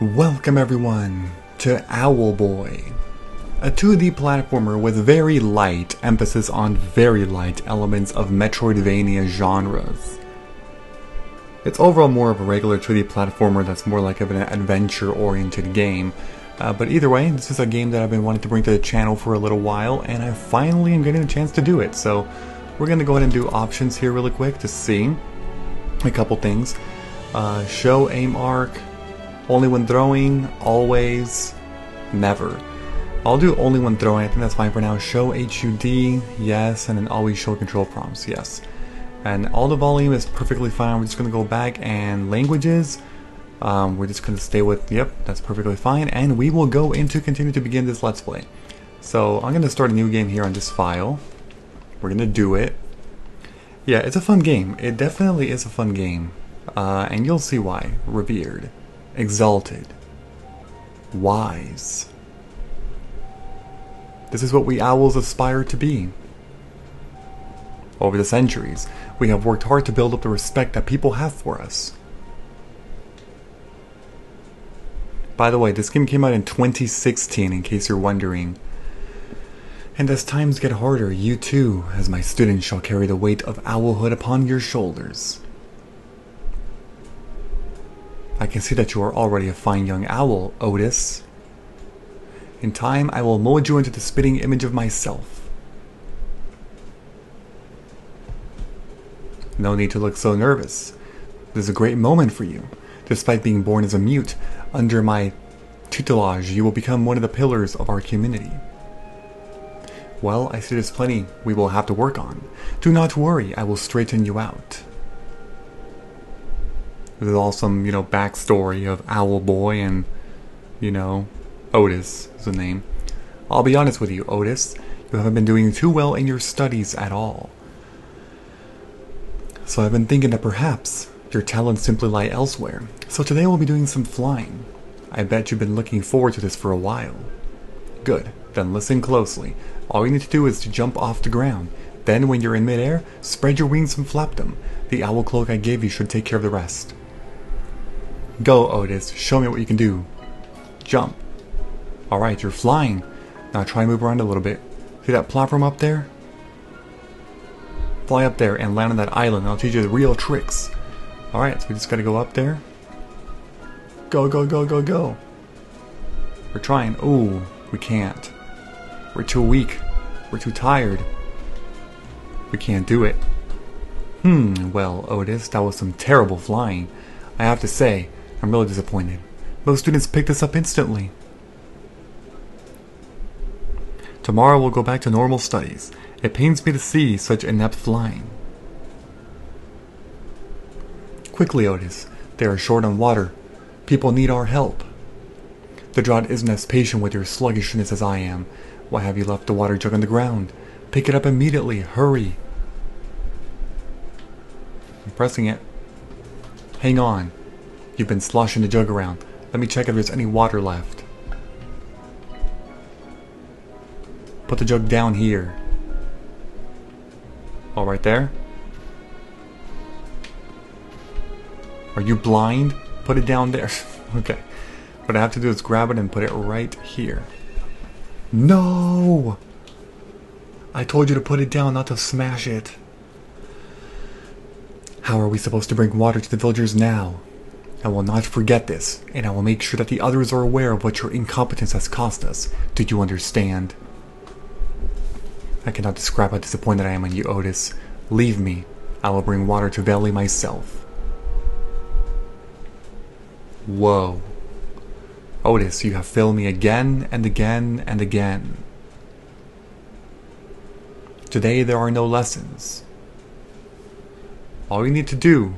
Welcome everyone to Owlboy, a 2D platformer with very light emphasis on very light elements of Metroidvania genres. It's overall more of a regular 2D platformer that's more like of an adventure-oriented game, uh, but either way, this is a game that I've been wanting to bring to the channel for a little while, and I finally am getting a chance to do it. So we're going to go ahead and do options here really quick to see a couple things. Uh, show aim arc, only when throwing, always, never. I'll do only when throwing, I think that's fine for now. Show HUD, yes, and then always show control prompts, yes. And all the volume is perfectly fine. We're just going to go back and languages. Um, we're just going to stay with, yep, that's perfectly fine. And we will go into continue to begin this Let's Play. So I'm going to start a new game here on this file. We're going to do it. Yeah, it's a fun game. It definitely is a fun game. Uh, and you'll see why. Revered exalted, wise. This is what we owls aspire to be. Over the centuries, we have worked hard to build up the respect that people have for us. By the way, this game came out in 2016, in case you're wondering. And as times get harder, you too, as my students, shall carry the weight of owlhood upon your shoulders. I can see that you are already a fine young owl, Otis. In time, I will mold you into the spitting image of myself. No need to look so nervous. This is a great moment for you. Despite being born as a mute, under my tutelage, you will become one of the pillars of our community. Well, I see there's plenty we will have to work on. Do not worry, I will straighten you out. There's all some, you know, backstory of Owl Boy and, you know, Otis is the name. I'll be honest with you, Otis. You haven't been doing too well in your studies at all. So I've been thinking that perhaps your talents simply lie elsewhere. So today we'll be doing some flying. I bet you've been looking forward to this for a while. Good. Then listen closely. All you need to do is to jump off the ground. Then when you're in midair, spread your wings and flap them. The owl cloak I gave you should take care of the rest. Go, Otis. Show me what you can do. Jump. Alright, you're flying. Now try and move around a little bit. See that platform up there? Fly up there and land on that island. I'll teach you the real tricks. Alright, so we just gotta go up there. Go, go, go, go, go. We're trying. Ooh, we can't. We're too weak. We're too tired. We can't do it. Hmm, well, Otis, that was some terrible flying. I have to say, I'm really disappointed. Most students picked this up instantly. Tomorrow we'll go back to normal studies. It pains me to see such inept flying. Quickly, Otis. They are short on water. People need our help. The drought isn't as patient with your sluggishness as I am. Why have you left the water jug on the ground? Pick it up immediately. Hurry. I'm pressing it. Hang on. You've been sloshing the jug around. Let me check if there's any water left. Put the jug down here. All right there. Are you blind? Put it down there. okay. What I have to do is grab it and put it right here. No! I told you to put it down, not to smash it. How are we supposed to bring water to the villagers now? I will not forget this, and I will make sure that the others are aware of what your incompetence has cost us. Do you understand? I cannot describe how disappointed I am in you, Otis. Leave me. I will bring water to Vellie myself. Whoa. Otis, you have failed me again and again and again. Today there are no lessons. All you need to do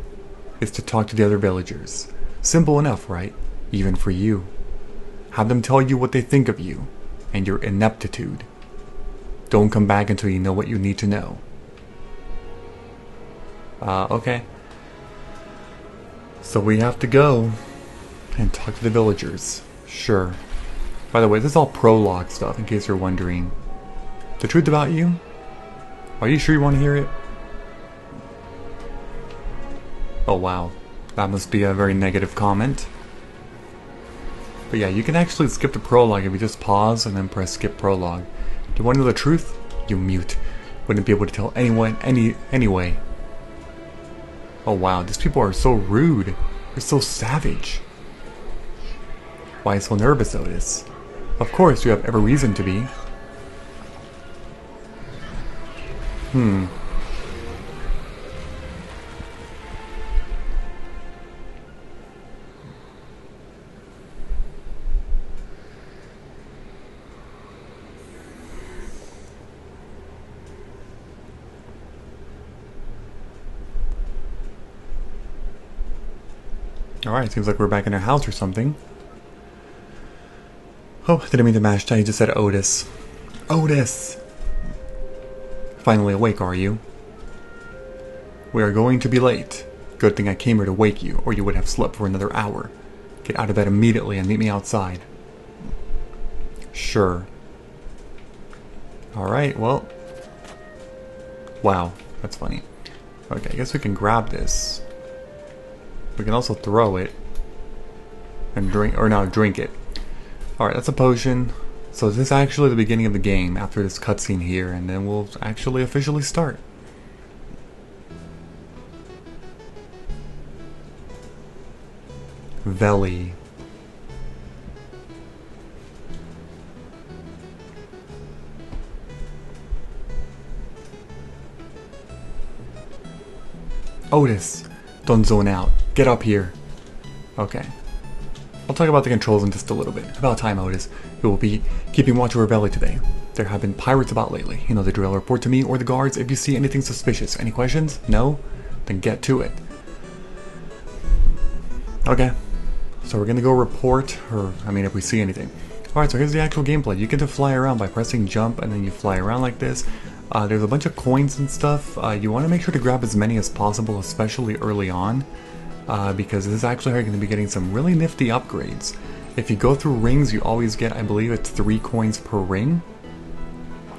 is to talk to the other villagers. Simple enough, right? Even for you. Have them tell you what they think of you and your ineptitude. Don't come back until you know what you need to know. Uh, okay. So we have to go And talk to the villagers. Sure. By the way, this is all prologue stuff, in case you're wondering. The truth about you? Are you sure you want to hear it? Oh wow. That must be a very negative comment. But yeah, you can actually skip the prologue if you just pause and then press skip prologue. Do you want to know the truth? You mute. Wouldn't be able to tell anyone any anyway. Oh wow, these people are so rude. They're so savage. Why so nervous, Otis? Of course, you have every reason to be. Hmm. Alright, seems like we're back in our house or something. Oh, didn't mean to mash that, he just said Otis. Otis! Finally awake, are you? We are going to be late. Good thing I came here to wake you, or you would have slept for another hour. Get out of bed immediately and meet me outside. Sure. Alright, well. Wow, that's funny. Okay, I guess we can grab this. We can also throw it. And drink, or now drink it. Alright, that's a potion. So this is actually the beginning of the game after this cutscene here, and then we'll actually officially start. Vellie. Otis, don't zone out. Get up here. Okay. I'll talk about the controls in just a little bit. About time, Otis. We will be keeping watch over Vellie today. There have been pirates about lately. You know the drill. Report to me or the guards if you see anything suspicious. Any questions? No? Then get to it. Okay. So we're gonna go report, or, I mean, if we see anything. Alright, so here's the actual gameplay. You get to fly around by pressing jump, and then you fly around like this. Uh, there's a bunch of coins and stuff. Uh, you want to make sure to grab as many as possible, especially early on uh, because this is actually going to be getting some really nifty upgrades. If you go through rings, you always get, I believe it's 3 coins per ring,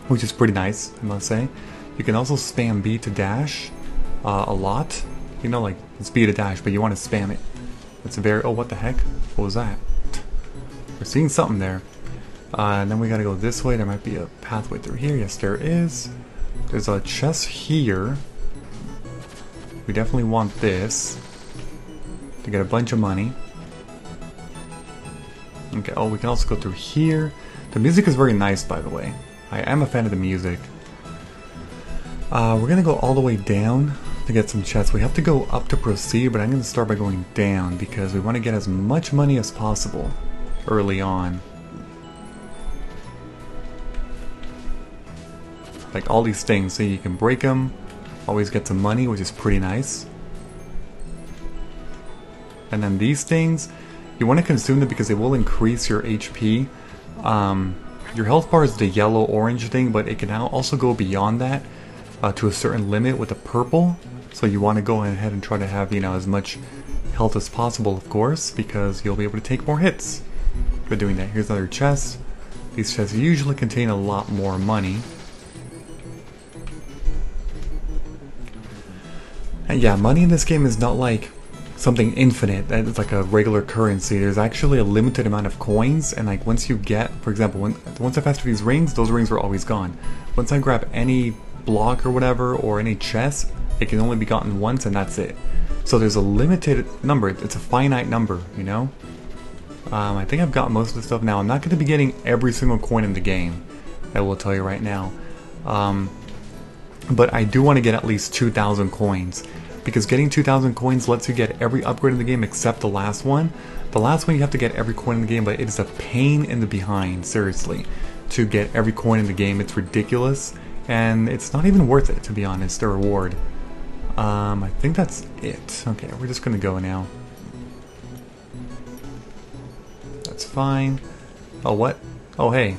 which is pretty nice, I must say. You can also spam B to dash uh, a lot. You know, like, it's B to dash, but you want to spam it. It's a very, oh, what the heck? What was that? We're seeing something there. Uh, and then we gotta go this way. There might be a pathway through here. Yes, there is. There's a chest here. We definitely want this to get a bunch of money. Okay, oh, we can also go through here. The music is very nice, by the way. I am a fan of the music. Uh, we're gonna go all the way down to get some chests. We have to go up to proceed, but I'm gonna start by going down because we want to get as much money as possible early on. Like all these things, so you can break them, always get some money, which is pretty nice. And then these things, you want to consume them because they will increase your HP. Um, your health bar is the yellow-orange thing, but it can also go beyond that uh, to a certain limit with the purple. So you want to go ahead and try to have, you know, as much health as possible, of course, because you'll be able to take more hits for doing that. Here's another chest. These chests usually contain a lot more money. And yeah, money in this game is not like something infinite that's like a regular currency. There's actually a limited amount of coins and like once you get for example when, once I pass through these rings those rings were always gone. Once I grab any block or whatever or any chest it can only be gotten once and that's it. So there's a limited number. It's a finite number you know? Um, I think I've got most of the stuff now. I'm not going to be getting every single coin in the game I will tell you right now. Um, but I do want to get at least 2,000 coins because getting 2,000 coins lets you get every upgrade in the game except the last one. The last one you have to get every coin in the game, but it is a pain in the behind, seriously, to get every coin in the game. It's ridiculous, and it's not even worth it, to be honest, the reward. Um, I think that's it. Okay, we're just gonna go now. That's fine. Oh, what? Oh, hey.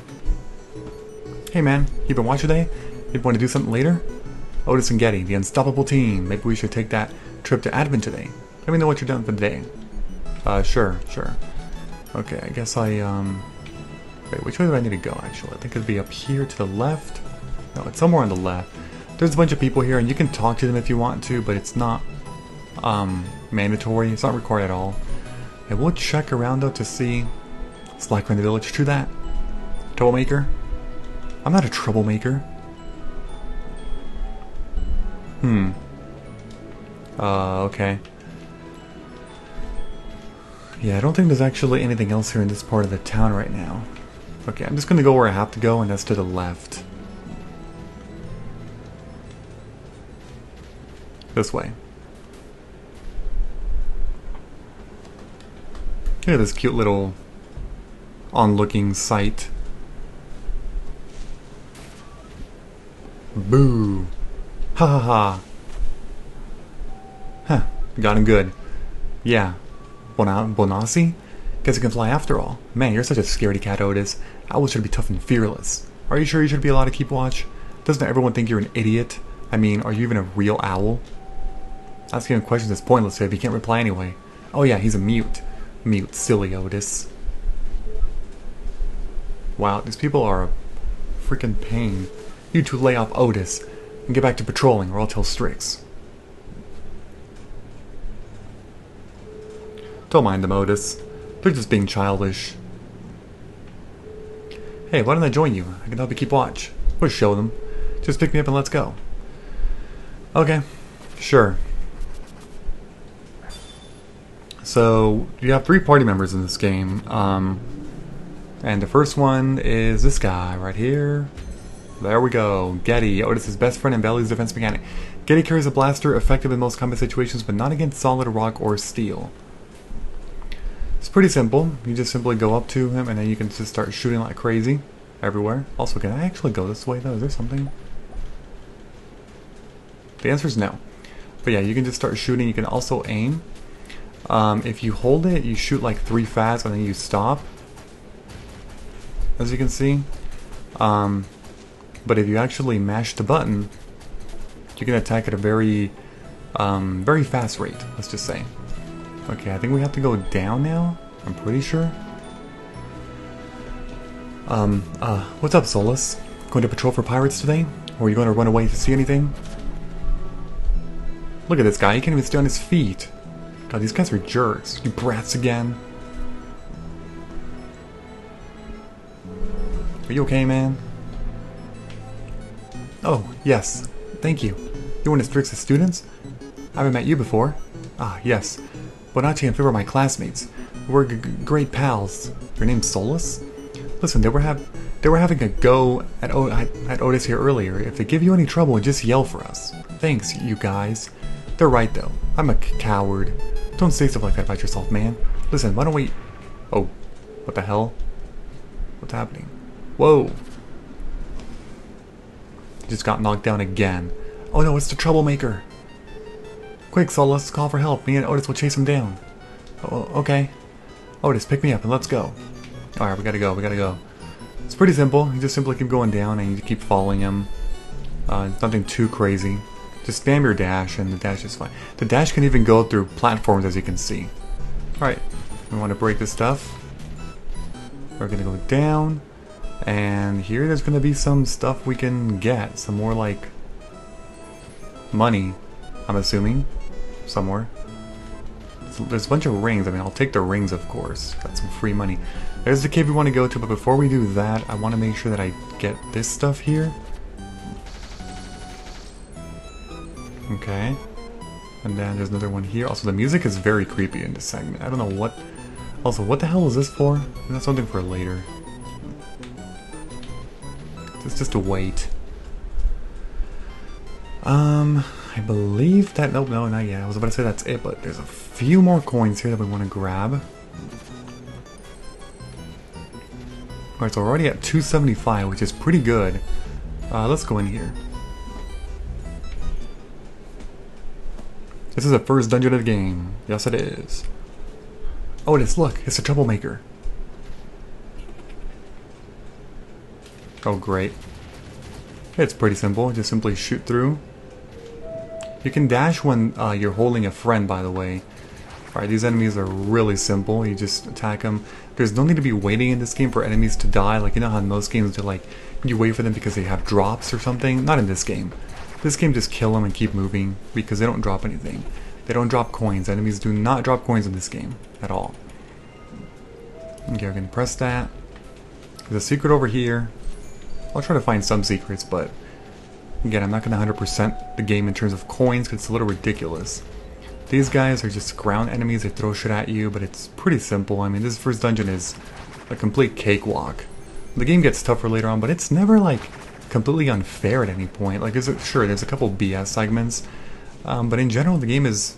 Hey, man. You been watching today? You want to do something later? Otis and Geddy, the unstoppable team. Maybe we should take that trip to Advent today. Let me know what you're doing for the day. Uh, sure, sure. Okay, I guess I, um... Wait, which way do I need to go, actually? I think it'd be up here to the left. No, it's somewhere on the left. There's a bunch of people here, and you can talk to them if you want to, but it's not, um, mandatory. It's not required at all. And we'll check around, though, to see... Slacker in the village. True that. Troublemaker? I'm not a troublemaker. Hmm. Uh, okay. Yeah, I don't think there's actually anything else here in this part of the town right now. Okay, I'm just gonna go where I have to go, and that's to the left. This way. Look at this cute little onlooking sight. Boo! Ha ha ha! Huh, got him good. Yeah, Bona Bonacci? Guess you can fly after all. Man, you're such a scaredy cat, Otis. Owls should be tough and fearless. Are you sure you should be allowed to keep watch? Doesn't everyone think you're an idiot? I mean, are you even a real owl? Asking him questions is pointless if he can't reply anyway. Oh yeah, he's a mute. Mute, silly Otis. Wow, these people are a freaking pain. You two lay off Otis and get back to patrolling or I'll tell Strix. Don't mind them, Otis. They're just being childish. Hey, why don't I join you? I can help you keep watch. Or show them. Just pick me up and let's go. Okay, sure. So, you have three party members in this game. Um, and the first one is this guy right here. There we go. Geddy, Otis's best friend and Vellie's defense mechanic. Geddy carries a blaster, effective in most combat situations, but not against solid rock or steel. It's pretty simple. You just simply go up to him and then you can just start shooting like crazy everywhere. Also, can I actually go this way though? Is there something? The answer is no. But yeah, you can just start shooting. You can also aim. Um, if you hold it, you shoot like three fast and then you stop. As you can see. Um, but if you actually mash the button, you can attack at a very, um, very fast rate, let's just say. Okay, I think we have to go down now. I'm pretty sure. Um, uh, what's up, Solus? Going to patrol for pirates today? Or are you going to run away to see anything? Look at this guy, he can't even stay on his feet. God, these guys are jerks. You brats again. Are you okay, man? Oh, yes. Thank you. You're one of Strix's students? I haven't met you before. Ah, yes. Bonacci and Fib are my classmates. We're great pals. Your name's Solus? Listen, they were have they were having a go at, o at Otis here earlier. If they give you any trouble, just yell for us. Thanks, you guys. They're right though. I'm a coward. Don't say stuff like that about yourself, man. Listen, why don't we... Oh, what the hell? What's happening? Whoa. Just got knocked down again. Oh no, it's the troublemaker. Quick, Saul, let's call for help. Me and Otis will chase him down. Oh, okay. Otis, pick me up and let's go. Alright, we gotta go, we gotta go. It's pretty simple. You just simply keep going down and you keep following him. Uh, nothing too crazy. Just spam your dash and the dash is fine. The dash can even go through platforms as you can see. Alright, we want to break this stuff. We're gonna go down. And here there's gonna be some stuff we can get. Some more like money, I'm assuming somewhere. There's a bunch of rings. I mean, I'll take the rings, of course. Got some free money. There's the cave we want to go to, but before we do that, I want to make sure that I get this stuff here. Okay. And then there's another one here. Also, the music is very creepy in this segment. I don't know what... Also, what the hell is this for? That's something for later. It's just a wait. Um, I believe that, nope, no, not yet. I was about to say that's it, but there's a few more coins here that we want to grab. Alright, so we're already at 275, which is pretty good. Uh, let's go in here. This is the first dungeon of the game. Yes, it is. Oh, it is. Look, it's a troublemaker. Oh, great. It's pretty simple. Just simply shoot through. You can dash when uh, you're holding a friend, by the way. Alright, these enemies are really simple. You just attack them. There's no need to be waiting in this game for enemies to die. Like, you know how in most games, they're like, you wait for them because they have drops or something? Not in this game. This game just kill them and keep moving because they don't drop anything. They don't drop coins. Enemies do not drop coins in this game at all. Okay, we're gonna press that. There's a secret over here. I'll try to find some secrets, but again, I'm not gonna 100% the game in terms of coins because it's a little ridiculous. These guys are just ground enemies, they throw shit at you, but it's pretty simple. I mean, this first dungeon is a complete cakewalk. The game gets tougher later on, but it's never like completely unfair at any point. Like, is it sure? There's a couple BS segments, um, but in general, the game is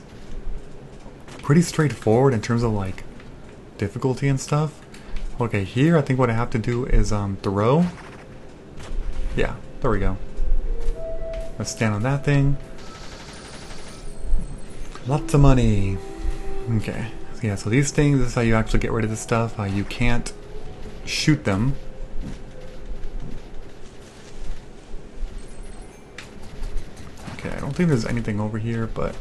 pretty straightforward in terms of like difficulty and stuff. Okay, here I think what I have to do is um, throw. Yeah, there we go. Let's stand on that thing. Lots of money. Okay. Yeah, so these things, this is how you actually get rid of this stuff. Uh, you can't shoot them. Okay, I don't think there's anything over here, but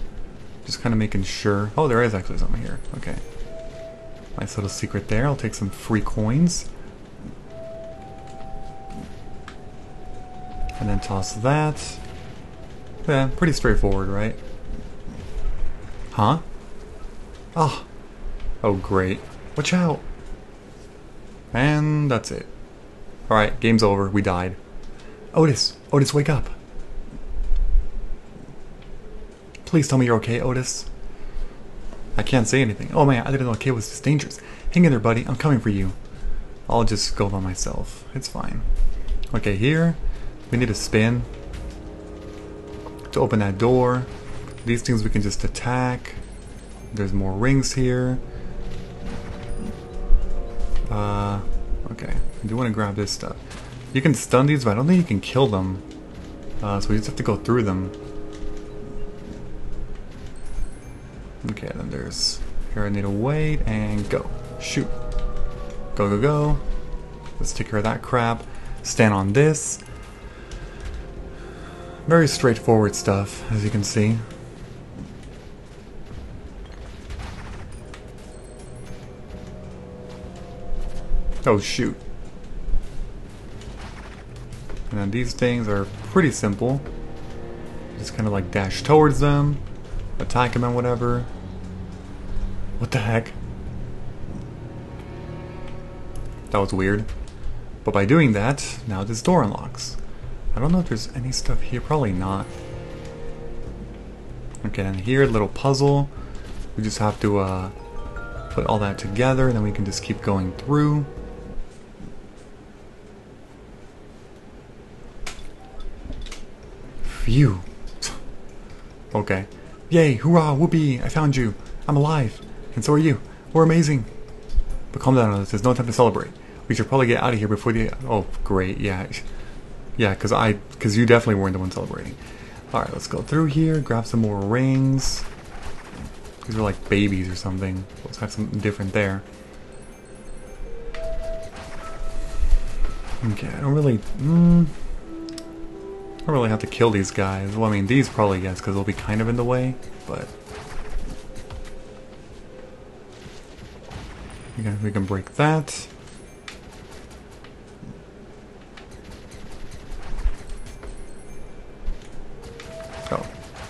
just kind of making sure. Oh, there is actually something here. Okay. Nice little secret there. I'll take some free coins. And then toss that. Yeah, pretty straightforward, right? Huh? Oh. Oh, great. Watch out. And that's it. Alright, game's over. We died. Otis! Otis, wake up! Please tell me you're okay, Otis. I can't say anything. Oh man, I didn't know okay was this dangerous. Hang in there, buddy. I'm coming for you. I'll just go by myself. It's fine. Okay, here, we need a spin to open that door. These things we can just attack. There's more rings here. Uh, okay. I do want to grab this stuff. You can stun these, but I don't think you can kill them. Uh, so we just have to go through them. Okay, then there's... Here I need to wait and go. Shoot. Go, go, go. Let's take care of that crap. Stand on this. Very straightforward stuff, as you can see. Oh shoot. And then these things are pretty simple. Just kind of like dash towards them, attack them and whatever. What the heck? That was weird. But by doing that, now this door unlocks. I don't know if there's any stuff here, probably not. Okay, and here, little puzzle. We just have to uh, put all that together, and then we can just keep going through. Phew. okay. Yay, hurrah, whoopee, I found you. I'm alive. And so are you. We're amazing. But calm down, there's no time to celebrate. We should probably get out of here before the... Oh, great, yeah. Yeah, because I... Because you definitely weren't the one celebrating. Alright, let's go through here, grab some more rings. These are like babies or something. Let's have something different there. Okay, I don't really... Mm, I don't really have to kill these guys. Well, I mean, these probably, yes, because they'll be kind of in the way, but... Okay, we can break that.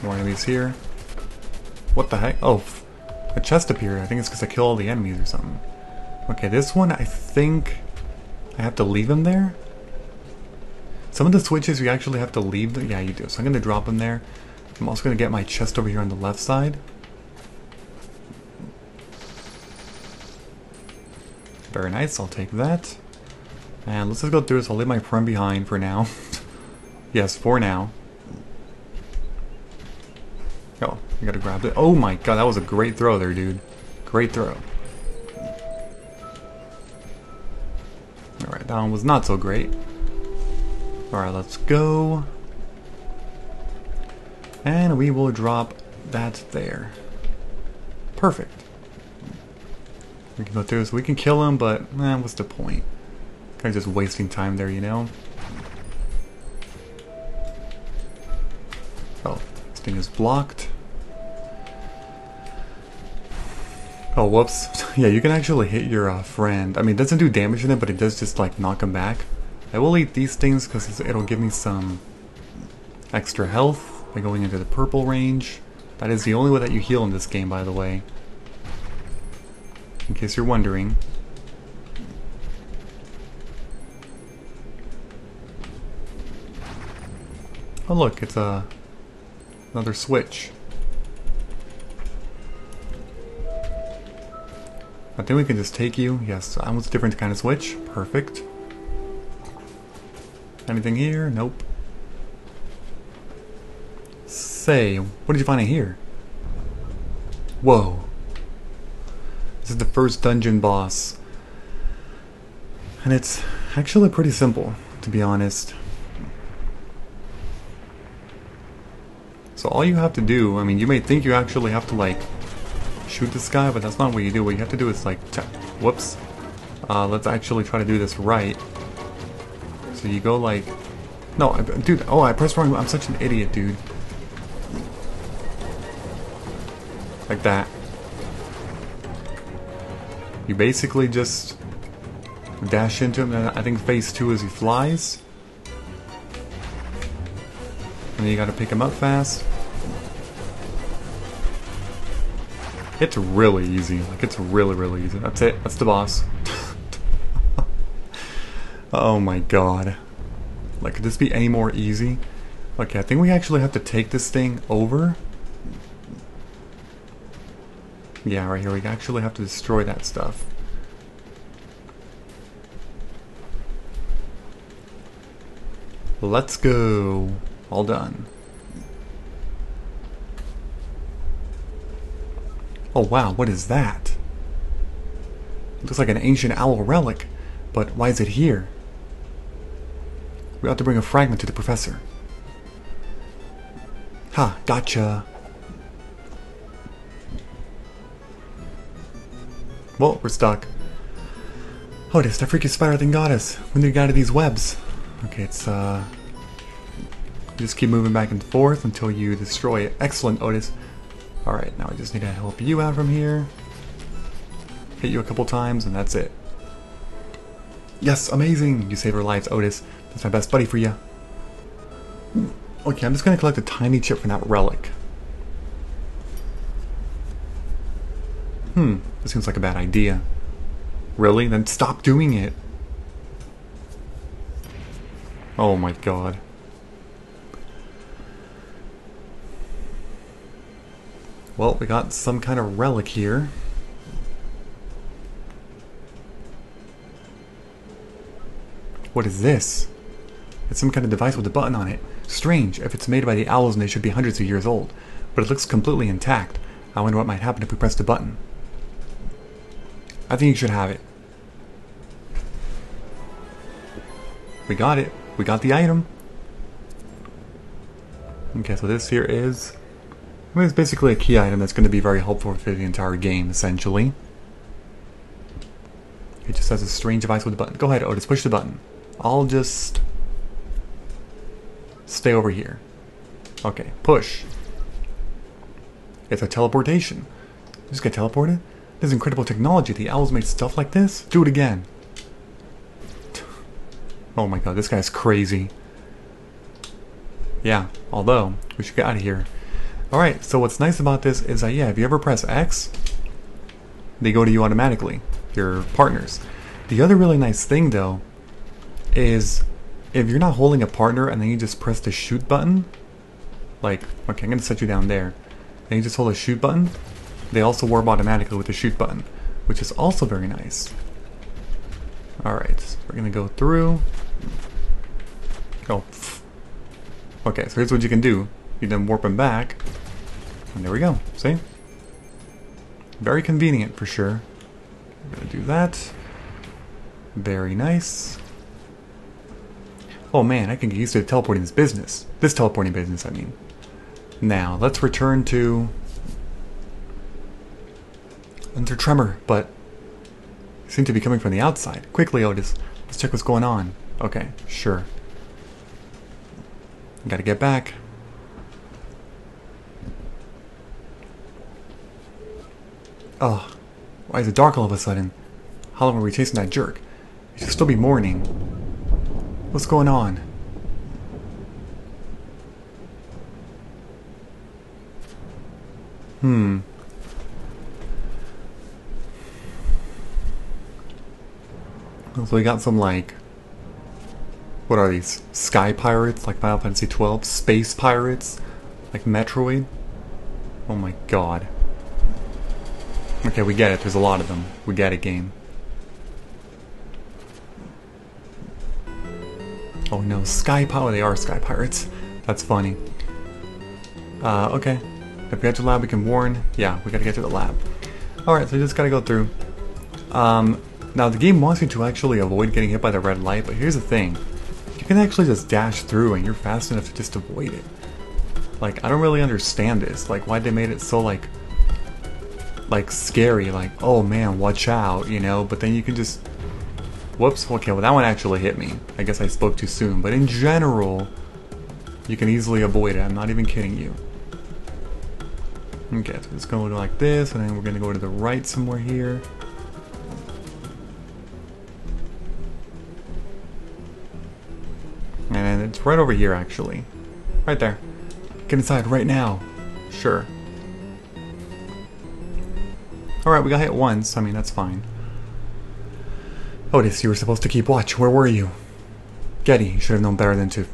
Oh, more enemies here. What the heck? Oh, a chest appeared. I think it's because I kill all the enemies or something. Okay, this one, I think I have to leave them there. Some of the switches you actually have to leave them. Yeah, you do. So I'm going to drop them there. I'm also going to get my chest over here on the left side. Very nice, I'll take that. And let's just go through this. I'll leave my friend behind for now. yes, for now. Oh, I gotta grab it. Oh my god, that was a great throw there, dude. Great throw. Alright, that one was not so great. Alright, let's go. And we will drop that there. Perfect. We can go through this. We can kill him, but eh, what's the point? Kind of just wasting time there, you know? Oh, this thing is blocked. Oh, whoops. yeah, you can actually hit your uh, friend. I mean, it doesn't do damage in it, but it does just, like, knock him back. I will eat these things because it'll give me some extra health by going into the purple range. That is the only way that you heal in this game, by the way. In case you're wondering. Oh look, it's a another switch. I think we can just take you. Yes, I almost a different kind of switch. Perfect. Anything here? Nope. Say, what did you find in here? Whoa. This is the first dungeon boss. And it's actually pretty simple, to be honest. So all you have to do, I mean, you may think you actually have to, like, shoot this guy, but that's not what you do. What you have to do is like, whoops. Uh, let's actually try to do this right. So you go like, no, I, dude. Oh, I pressed wrong. I'm such an idiot, dude. Like that. You basically just dash into him. And I think phase two is he flies. And you gotta pick him up fast. It's really easy. Like, it's really, really easy. That's it. That's the boss. oh my god. Like, could this be any more easy? Okay, I think we actually have to take this thing over. Yeah, right here. We actually have to destroy that stuff. Let's go. All done. Oh wow, what is that? It looks like an ancient owl relic, but why is it here? We ought to bring a fragment to the professor. Ha, gotcha. Well, we're stuck. Oh, it's the freaky spider thing got us. When did we get out of these webs? Okay, it's, uh... just keep moving back and forth until you destroy it. Excellent, Otis. Alright, now I just need to help you out from here. Hit you a couple times, and that's it. Yes, amazing! You save our lives, Otis. That's my best buddy for you. Okay, I'm just gonna collect a tiny chip from that relic. Hmm, this seems like a bad idea. Really? Then stop doing it. Oh my god. Well, we got some kind of relic here. What is this? It's some kind of device with a button on it. Strange, if it's made by the owls and they should be hundreds of years old. But it looks completely intact. I wonder what might happen if we press the button. I think you should have it. We got it. We got the item. Okay, so this here is I mean, it's basically a key item that's going to be very helpful for the entire game, essentially. It just has a strange device with a button. Go ahead, Otis, push the button. I'll just stay over here. Okay, push. It's a teleportation. You just get teleported? This is incredible technology. The owls made stuff like this? Do it again. Oh my god, this guy's crazy. Yeah, although, we should get out of here. Alright, so what's nice about this is that, yeah, if you ever press X, they go to you automatically, your partners. The other really nice thing, though, is if you're not holding a partner and then you just press the shoot button, like, okay, I'm going to set you down there, and you just hold a shoot button, they also warp automatically with the shoot button, which is also very nice. Alright, so we're going to go through. Oh, okay, so here's what you can do. You then warp them back, and there we go. See? Very convenient for sure. I'm gonna do that. Very nice. Oh man, I can get used to teleporting this business. This teleporting business, I mean. Now, let's return to... Enter Tremor, but... Seem to be coming from the outside. Quickly, Otis. Let's check what's going on. Okay, sure. Gotta get back. Oh, Why is it dark all of a sudden? How long were we chasing that jerk? It should still be morning. What's going on? Hmm. So we got some like what are these? Sky pirates like Final Fantasy 12? Space pirates like Metroid? Oh my god. Okay, we get it. There's a lot of them. We get it, game. Oh no, Sky Pirate. They are Sky Pirates. That's funny. Uh, okay. If we get to the lab, we can warn. Yeah, we gotta get to the lab. Alright, so we just gotta go through. Um, now the game wants you to actually avoid getting hit by the red light, but here's the thing. You can actually just dash through and you're fast enough to just avoid it. Like, I don't really understand this. Like, why they made it so, like, like, scary. Like, oh man, watch out, you know? But then you can just... Whoops, okay, well that one actually hit me. I guess I spoke too soon. But in general, you can easily avoid it. I'm not even kidding you. Okay, so it's going like this, and then we're going to go to the right somewhere here. And it's right over here, actually. Right there. Get inside right now. Sure. Alright, we got hit once. I mean, that's fine. Otis, you were supposed to keep watch. Where were you? Geddy, you should have known better than to...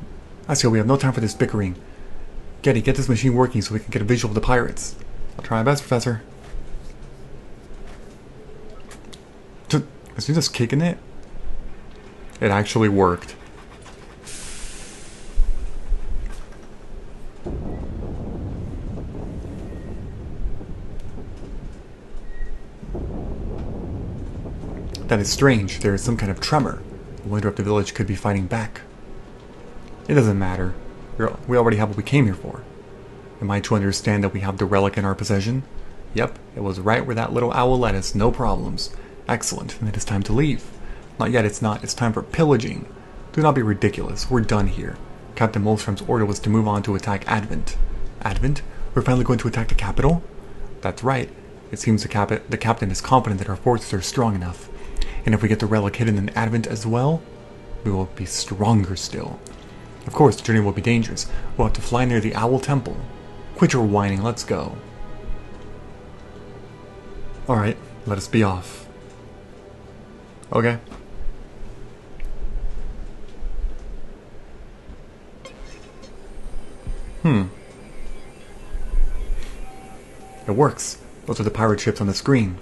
Asio, we have no time for this bickering. Geddy, get this machine working so we can get a visual of the pirates. I'll try my best, Professor. Is he just kicking it? It actually worked. That is strange. There is some kind of tremor. I wonder if the village could be fighting back. It doesn't matter. We already have what we came here for. Am I to understand that we have the relic in our possession? Yep, it was right where that little owl led us, no problems. Excellent, then it is time to leave. Not yet, it's not. It's time for pillaging. Do not be ridiculous. We're done here. Captain Molstrom's order was to move on to attack Advent. Advent? We're finally going to attack the capital? That's right. It seems the, cap the captain is confident that our forces are strong enough. And if we get the relic hidden in Advent as well, we will be stronger still. Of course, the journey will be dangerous. We'll have to fly near the Owl Temple. Quit your whining, let's go. Alright, let us be off. Okay. Hmm. It works. Those are the pirate ships on the screen.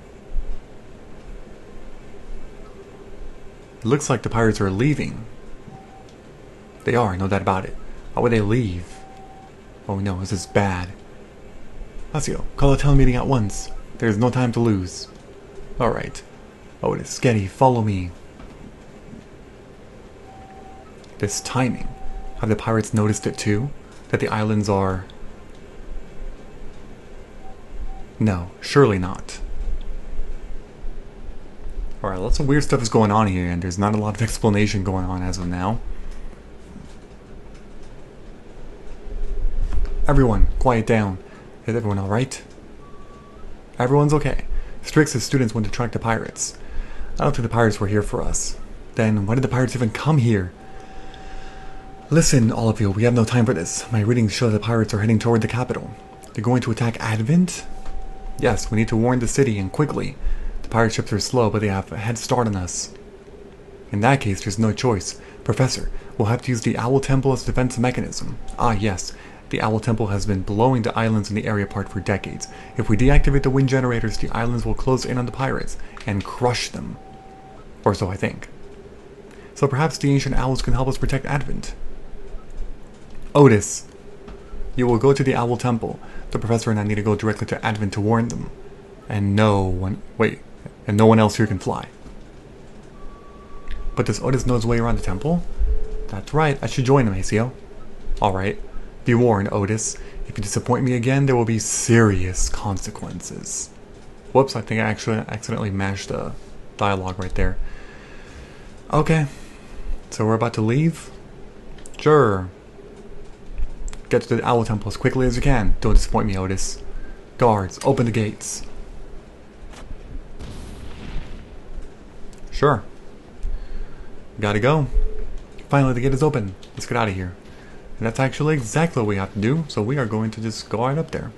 It looks like the pirates are leaving. They are, no doubt about it. Why would they leave? Oh no, this is bad. Asio, call a town meeting at once. There is no time to lose. Alright. Oh, it is Geddy, follow me. This timing. Have the pirates noticed it too? That the islands are... No, surely not. Alright, lots of weird stuff is going on here, and there's not a lot of explanation going on as of now. Everyone, quiet down. Is everyone alright? Everyone's okay. Strix's students went to track the pirates. I don't think the pirates were here for us. Then, why did the pirates even come here? Listen, all of you, we have no time for this. My readings show that the pirates are heading toward the capital. They're going to attack Advent? Yes, we need to warn the city, and quickly. Pirate ships are slow, but they have a head start on us. In that case, there's no choice. Professor, we'll have to use the Owl Temple as a defense mechanism. Ah, yes. The Owl Temple has been blowing the islands in the area apart for decades. If we deactivate the wind generators, the islands will close in on the pirates and crush them. Or so I think. So perhaps the ancient owls can help us protect Advent. Otis, you will go to the Owl Temple. The professor and I need to go directly to Advent to warn them. And no one, wait, and no one else here can fly. But does Otis know his way around the temple? That's right, I should join him, Asio. Alright. Be warned, Otis. If you disappoint me again, there will be serious consequences. Whoops, I think I actually accidentally mashed a dialogue right there. Okay. So we're about to leave? Sure. Get to the Owl Temple as quickly as you can. Don't disappoint me, Otis. Guards, open the gates. Sure. Gotta go. Finally, the gate is open. Let's get out of here. And that's actually exactly what we have to do, so we are going to just go right up there.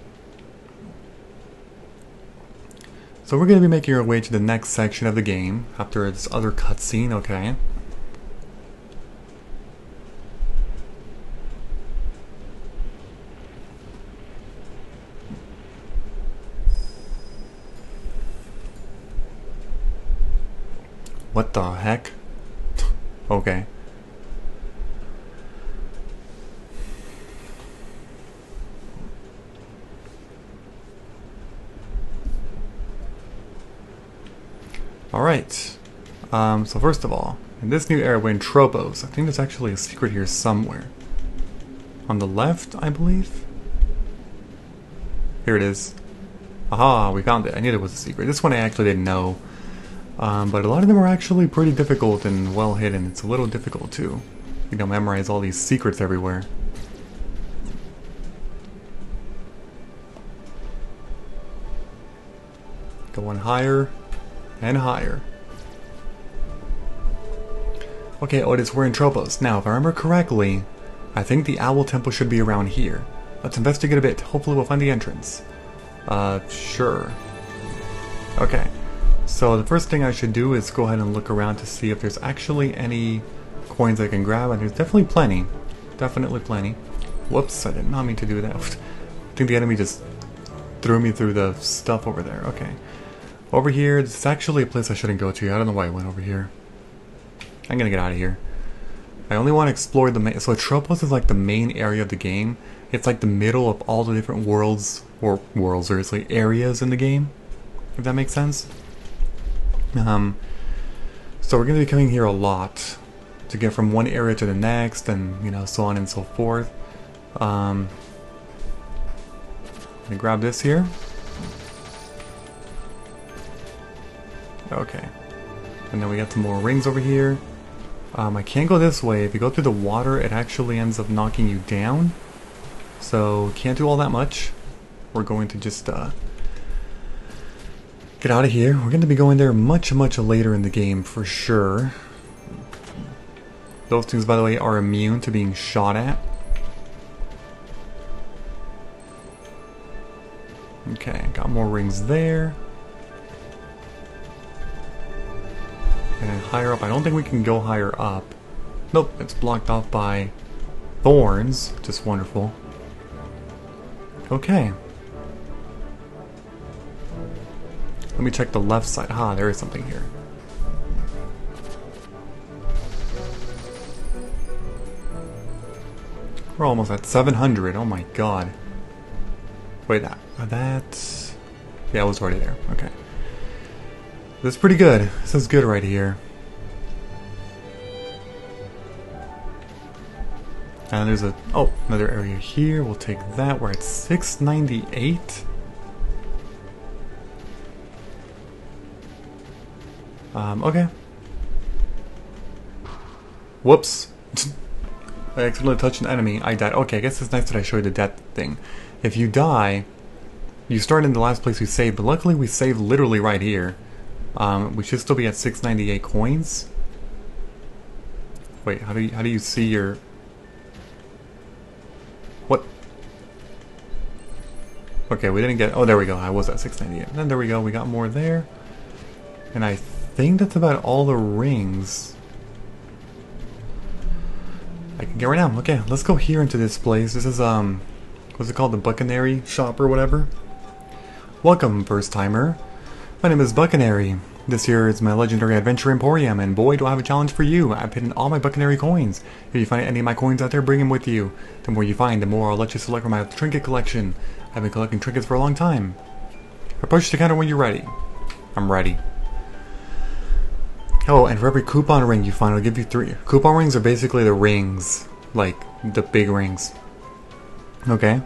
So we're going to be making our way to the next section of the game after this other cutscene, okay? What the heck? okay. Alright. Um, so first of all, in this new area, we're in Tropos. I think there's actually a secret here somewhere. On the left, I believe? Here it is. Aha, we found it. I knew there was a secret. This one I actually didn't know. Um, but a lot of them are actually pretty difficult and well hidden. It's a little difficult to, you know, memorize all these secrets everywhere. Going higher and higher. Okay, Otus, we're in Tropos. Now, if I remember correctly, I think the Owl Temple should be around here. Let's investigate a bit. Hopefully we'll find the entrance. Uh, sure. Okay. So the first thing I should do is go ahead and look around to see if there's actually any coins I can grab, and there's definitely plenty. Definitely plenty. Whoops, I did not mean to do that. I think the enemy just threw me through the stuff over there. Okay. Over here, this is actually a place I shouldn't go to. I don't know why I went over here. I'm gonna get out of here. I only want to explore the main... So Tropos is like the main area of the game. It's like the middle of all the different worlds, or worlds, or areas in the game. If that makes sense. Um, so we're going to be coming here a lot to get from one area to the next and, you know, so on and so forth. Um, let me grab this here. Okay. And then we got some more rings over here. Um, I can't go this way. If you go through the water, it actually ends up knocking you down. So, can't do all that much. We're going to just uh, get out of here. We're going to be going there much, much later in the game for sure. Those things, by the way, are immune to being shot at. Okay, got more rings there. And higher up, I don't think we can go higher up. Nope, it's blocked off by thorns, just wonderful. Okay. Let me check the left side. Ah, there is something here. We're almost at 700. Oh my god. Wait, that, that... Yeah, it was already there. Okay. This is pretty good. This is good right here. And there's a... Oh, another area here. We'll take that. We're at 698. Um, okay. Whoops. I accidentally touched an enemy. I died. Okay, I guess it's nice that I showed you the death thing. If you die, you start in the last place we saved, but luckily we saved literally right here. Um, we should still be at 698 coins. Wait, how do you, how do you see your... What? Okay, we didn't get... Oh, there we go. I was at 698. And then there we go. We got more there. And I think that's about all the rings. I can get right now. Okay, let's go here into this place. This is, um, what's it called? The Buccanary shop or whatever? Welcome, first timer. My name is Buccanary. This here is my legendary adventure emporium, and boy, do I have a challenge for you. I've hidden all my Buccanary coins. If you find any of my coins out there, bring them with you. The more you find, the more I'll let you select from my trinket collection. I've been collecting trinkets for a long time. Approach the counter when you're ready. I'm ready. Oh, and for every coupon ring you find, it'll give you three. Coupon rings are basically the rings, like the big rings. Okay.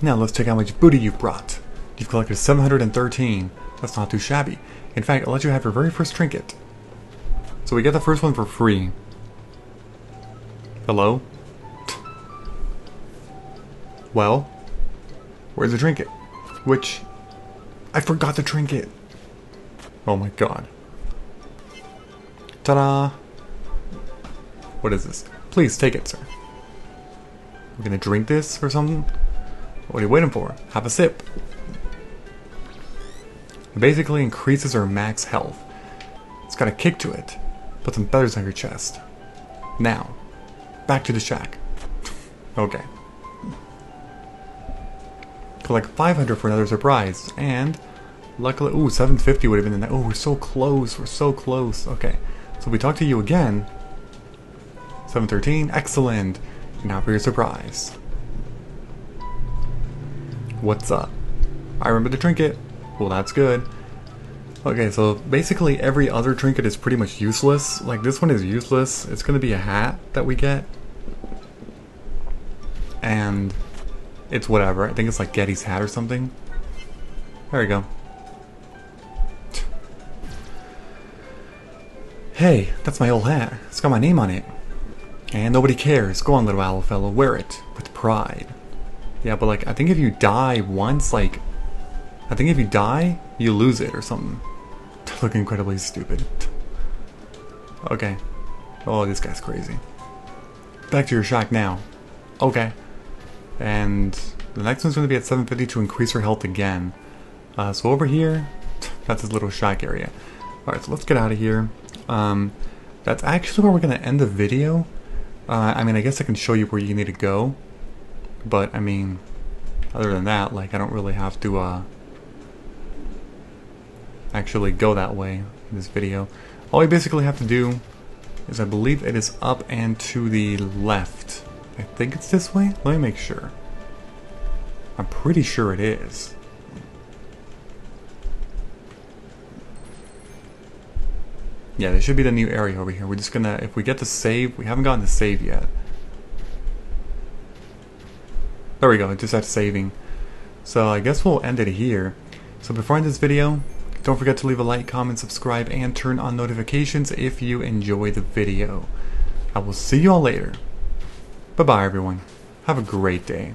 Now let's check how much booty you've brought. You've collected 713. That's not too shabby. In fact, I'll let you have your very first trinket. So we get the first one for free. Hello? Well? Where's the trinket? Which... I forgot the trinket. Oh my god. Ta-da! What is this? Please take it, sir. We're gonna drink this or something? What are you waiting for? Have a sip. It basically increases our max health. It's got a kick to it. Put some feathers on your chest. Now, back to the shack. okay. Collect 500 for another surprise, and luckily, ooh, 750 would have been in that. Oh, we're so close, we're so close. Okay, so we talk to you again. 713, excellent. Now for your surprise. What's up? I remember the trinket. Well, that's good. Okay, so basically every other trinket is pretty much useless. Like, this one is useless. It's gonna be a hat that we get. And it's whatever. I think it's like Geddy's hat or something. There we go. Hey, that's my old hat. It's got my name on it. And nobody cares. Go on, little owl fellow. Wear it. With pride. Yeah, but like, I think if you die once, like, I think if you die, you lose it or something. To look incredibly stupid. Okay. Oh, this guy's crazy. Back to your shack now. Okay. And the next one's going to be at 750 to increase your health again. Uh, so over here, that's his little shack area. Alright, so let's get out of here. Um, that's actually where we're going to end the video. Uh, I mean, I guess I can show you where you need to go. But, I mean, other than that, like, I don't really have to, uh, actually go that way in this video. All you basically have to do is I believe it is up and to the left. I think it's this way? Let me make sure. I'm pretty sure it is. Yeah, there should be the new area over here. We're just gonna, if we get the save, we haven't gotten the save yet. There we go, just had saving. So I guess we'll end it here. So before I end this video, don't forget to leave a like, comment, subscribe, and turn on notifications if you enjoy the video. I will see you all later. Bye-bye, everyone. Have a great day.